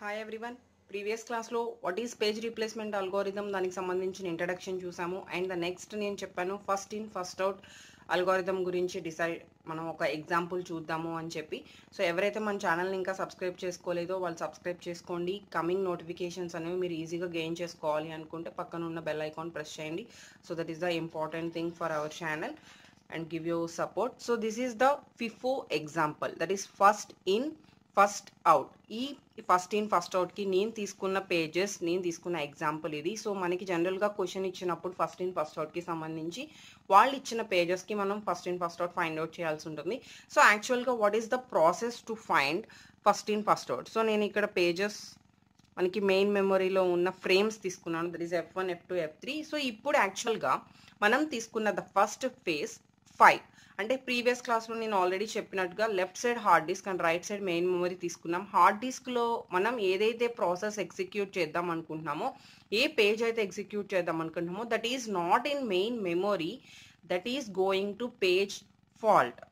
Hi everyone previous క్లాస్లో what is page replacement algorithm దానికి సంబంధించిన ఇంట్రడక్షన్ చూసాము. అండ్ ద నెక్స్ట్ నేను చెప్పాను first in first out algorithm గురించి డిసైడ్ మనం ఒక ఎగ్జాంపుల్ చూద్దాము అని చెప్పి. సో ఎవరైతే మన ఛానల్ని ఇంకా సబ్స్క్రైబ్ చేసుకోలేదో వాళ్ళు సబ్స్క్రైబ్ చేసుకోండి. కమింగ్ నోటిఫికేషన్స్ అనేవి మీరు ఈజీగా గెయిన్ చేసుకోవాలి అనుకుంటే పక్కన ఉన్న బెల్ ఐకాన్ ప్రెస్ చేయండి. So that is the important thing for our channel and give you support so this is the FIFO example that is first in first out. ఈ first in first అవుట్కి నేను తీసుకున్న pages నేను తీసుకున్న example ఇది. So మనకి జనరల్గా question ఇచ్చినప్పుడు ఫస్ట్ ఇన్ ఫస్ట్ అవుట్కి సంబంధించి వాళ్ళు ఇచ్చిన పేజెస్కి మనం first in first out find out చేయాల్సి ఉంటుంది. సో యాక్చువల్గా what is the process to find first in first out? So నేను ఇక్కడ పేజెస్ మనకి మెయిన్ మెమొరీలో ఉన్న ఫ్రేమ్స్ తీసుకున్నాను. That is F one F two F three. So ఇప్పుడు యాక్చువల్గా మనం తీసుకున్న ద ఫస్ట్ ఫేజ్ ఫైవ్ అంటే ప్రీవియస్ క్లాస్లో నేను ఆల్రెడీ చెప్పినట్టుగా left side hard disk and right side main memory తీసుకున్నాం. హార్డ్ డిస్క్లో మనం ఏదైతే ప్రాసెస్ ఎగ్జిక్యూట్ చేద్దాం అనుకుంటున్నామో ఏ పేజ్ అయితే ఎగ్జిక్యూట్ చేద్దాం అనుకుంటున్నామో that is not in main memory that is going to page fault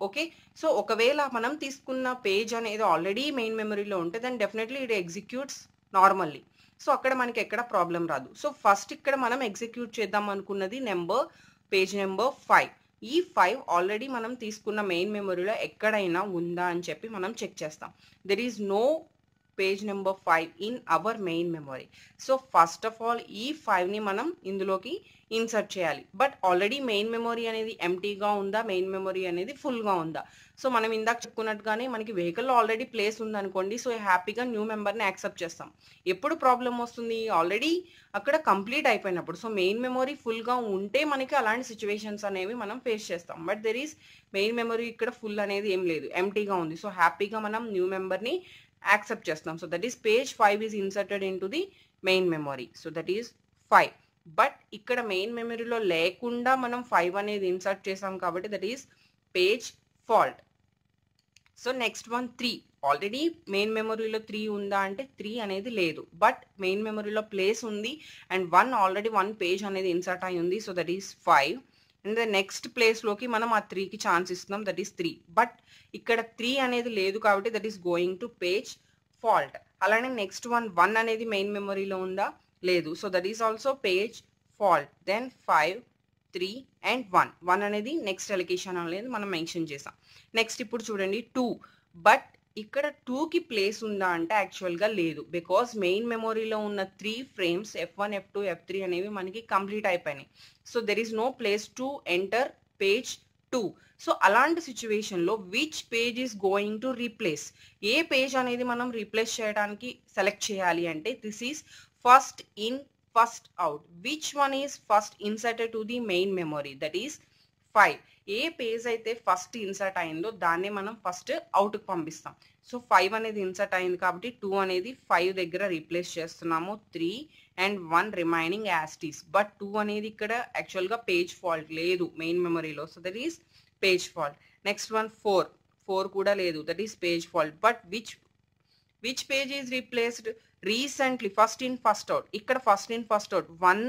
okay so ఒకవేళ మనం తీసుకున్న పేజ్ అనేది ఆల్రెడీ మెయిన్ మెమరీలో ఉంటే then definitely it executes normally so అక్కడ మనకి ఎక్కడ ప్రాబ్లం రాదు. సో ఫస్ట్ ఇక్కడ మనం ఎగ్జిక్యూట్ చేద్దాం అనుకున్నది నెంబర్ పేజ్ నెంబర్ ఫైవ్ ఈ ఫైవ్ ఆల్రెడీ మనం తీసుకున్న మెయిన్ మెమొరీలో ఎక్కడైనా ఉందా అని చెప్పి మనం చెక్ చేస్తాం. There is no page number five in our main memory so first of all ఈ ఫైవ్ని మనం ఇందులోకి ఇన్సర్ట్ చేయాలి. బట్ ఆల్రెడీ మెయిన్ మెమరీ అనేది ఎంటీగా ఉందా? మెయిన్ మెమరీ అనేది ఫుల్గా ఉందా? సో మనం ఇందాక చెప్పుకున్నట్టుగానే మనకి వెహికల్లో ఆల్రెడీ ప్లేస్ ఉందనుకోండి. సో హ్యాపీగా న్యూ మెంబర్ని యాక్సెప్ట్ చేస్తాం. ఎప్పుడు ప్రాబ్లం వస్తుంది? ఆల్రెడీ అక్కడ కంప్లీట్ అయిపోయినప్పుడు. సో మెయిన్ మెమరీ ఫుల్గా ఉంటే మనకి అలాంటి సిచ్యువేషన్స్ అనేవి మనం ఫేస్ చేస్తాం. But there is main memory ఇక్కడ ఫుల్ అనేది ఏం లేదు. ఎంటీగా ఉంది. సో హ్యాపీగా మనం న్యూ మెంబర్ని యాక్సెప్ట్ చేస్తాం so that is page five is inserted into the main memory so that is five but ఇక్కడ మెయిన్ మెమరీలో లేకుండా మనం ఫైవ్ అనేది ఇన్సర్ట్ చేసాం కాబట్టి that is page fault so next one three already main మెమొరీలో three ఉందా అంటే త్రీ అనేది లేదు. బట్ మెయిన్ మెమొరీలో ప్లేస్ ఉంది. And one already one page అనేది ఇన్సర్ట్ అయి ఉంది. So that is five and the next ప్లేస్లోకి మనం ఆ త్రీకి ఛాన్స్ ఇస్తున్నాం. దట్ ఈస్ త్రీ బట్ ఇక్కడ త్రీ అనేది లేదు కాబట్టి that is going to page fault అలానే నెక్స్ట్ వన్ వన్ అనేది మెయిన్ మెమరీలో ఉందా? లేదు. So that is also page fault then five three and one one అనేది నెక్స్ట్ ఎలికేషన్ అనేది మనం మెన్షన్ చేసాం. నెక్స్ట్ ఇప్పుడు చూడండి టూ బట్ ఇక్కడ టూకి ప్లేస్ ఉందా అంటే యాక్చువల్గా లేదు. బికాస్ మెయిన్ మెమొరీలో ఉన్న three frames F one F two F three అనేవి మనకి కంప్లీట్ అయిపోయినాయి. So there is no place to enter page two so అలాంటి సిచ్యువేషన్లో which page is going to replace A page అనేది మనం రీప్లేస్ చేయడానికి సెలెక్ట్ చేయాలి అంటే this is first in first out which one is first inserted to the main memory that is five A page అయితే first insert అయిందో దాన్నే మనం first అవుట్కి పంపిస్తాం. సో ఫైవ్ అనేది ఇన్సర్ట్ అయింది కాబట్టి టూ అనేది ఫైవ్ దగ్గర రీప్లేస్ చేస్తున్నాము. Three and one remaining as it is but two అనేది ఇక్కడ యాక్చువల్గా పేజ్ ఫాల్ట్ లేదు మెయిన్ మెమరీలో so that is page fault next one four four కూడా లేదు that is page fault but which which page is replaced recently first in first out ఇక్కడ first in first out one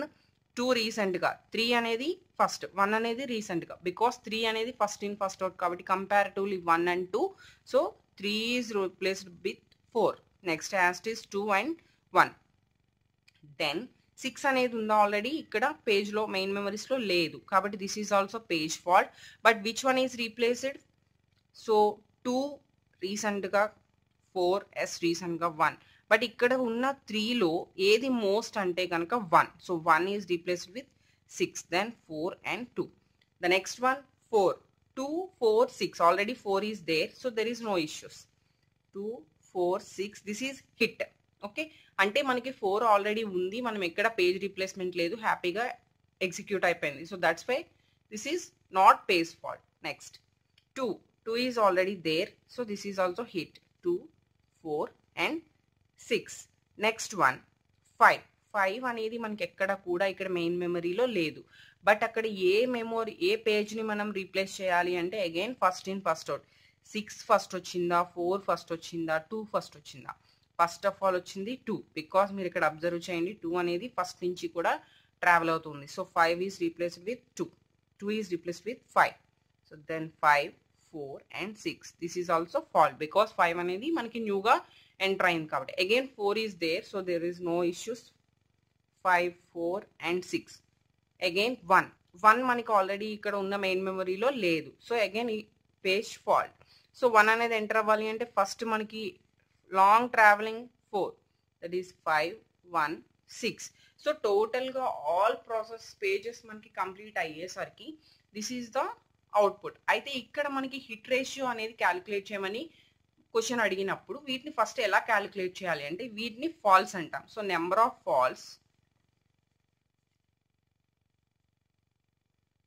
two రీసెంట్గా three అనేది first one అనేది రీసెంట్గా. Because three అనేది first in first out కాబట్టి comparatively one and two. So three is replaced with four. Next యాస్ట్ is two and one. Then six అనేది ఉందా already? ఇక్కడ పేజ్లో మెయిన్ మెమరీస్లో లేదు. కాబట్టి this is also page fault. But which one is replaced? So two రీసెంట్గా four yes రీసెంట్గా one. But ఇక్కడ ఉన్న త్రీలో ఏది మోస్ట్ అంటే కనుక one so one is replaced with six then four and two the next one four two four six already four is there so there is no issues two four six this is hit okay అంటే మనకి four already ఉంది. మనం ఎక్కడ page replacement లేదు. హ్యాపీగా execute అయిపోయింది. So that's why this is not page fault next two two is already there so this is also hit two four and six next one. Five. Five అనేది మనకి ఎక్కడ కూడా ఇక్కడ మెయిన్ మెమరీలో లేదు. బట్ అక్కడ ఏ మెమోరీ ఏ పేజ్ని మనం రీప్లేస్ చేయాలి అంటే again first in first out. Six first వచ్చిందా ఫోర్ ఫస్ట్ వచ్చిందా టూ ఫస్ట్ వచ్చిందా? ఫస్ట్ ఆఫ్ ఆల్ వచ్చింది టూ. బికాస్ మీరు ఇక్కడ అబ్జర్వ్ చేయండి టూ అనేది ఫస్ట్ నుంచి కూడా ట్రావెల్ అవుతుంది. So five is replaced with two. Two is replaced with five. So then five four and six. This is also fault. Because five అనేది మనకి న్యూగా ఎంటర్ అయింది కాబట్టి. Again four is there so there is no issues five four and six again one one మనకి already ఇక్కడ ఉన్న main మెమరీలో లేదు. సో అగైన్ ఈ పేజ్ ఫాల్ట్ సో వన్ అనేది ఎంటర్ అవ్వాలి అంటే ఫస్ట్ మనకి long travelling four that is five one six so టోటల్గా ఆల్ ప్రాసెస్ పేజెస్ మనకి కంప్లీట్ అయ్యేసరికి దిస్ ఈజ్ ద అవుట్పుట్ అయితే ఇక్కడ మనకి హిట్ రేషియో అనేది క్యాలిక్యులేట్ చేయమని క్వశ్చన్ అడిగినప్పుడు వీటిని ఫస్ట్ ఎలా క్యాలిక్యులేట్ చేయాలి అంటే వీటిని ఫాల్స్ అంటాం. So number of faults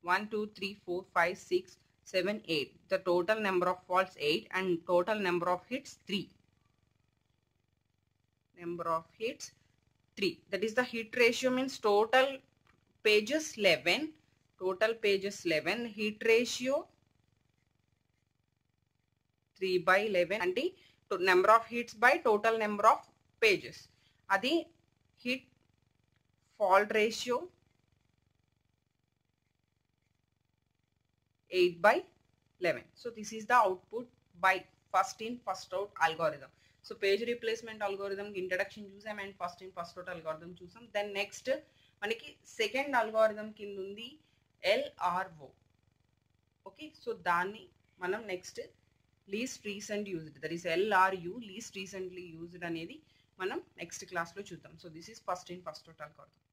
one two three four five six seven eight. The total number of faults eight and total number of hits three. Number of hits three. That is the hit ratio means total pages 11 total pages 11 hit ratio three by eleven అంటే number of hits by total number of pages అది hit fault ratio eight by eleven so this is the output by first in first out algorithm so page replacement algorithm introduction చూసాం and first in first out algorithm చూసాం. Then next మనకి second algorithm కింద ఉంది LRO okay so దాన్ని మనం next least recent used that is LRU least recently used అనేది మనం next క్లాస్లో చూద్దాం. So this is first in first total algorithm